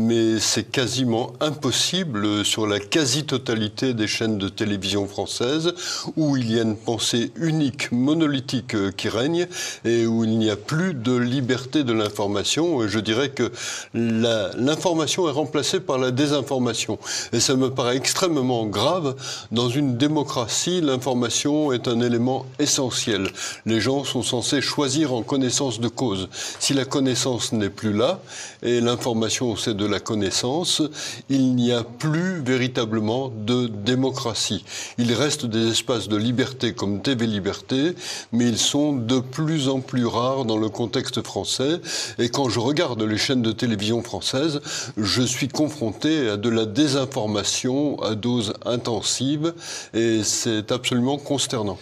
mais c'est quasiment impossible sur la quasi-totalité des chaînes de télévision françaises où il y a une pensée unique, monolithique qui règne et où il n'y a plus de liberté de l'information. Je dirais que l'information est remplacée par la désinformation. Et ça me paraît extrêmement grave. Dans une démocratie, l'information est un élément essentiel. Les gens sont censés choisir en connaissance de cause. Si la connaissance n'est plus là, et l'information c'est de la connaissance, il n'y a plus véritablement de démocratie. Il reste des espaces de liberté comme TV Liberté, mais ils sont de plus en plus rares dans le contexte français. Et quand je regarde les chaînes de télévision françaises, je suis confronté à de la désinformation à dose intensive et c'est absolument consternant.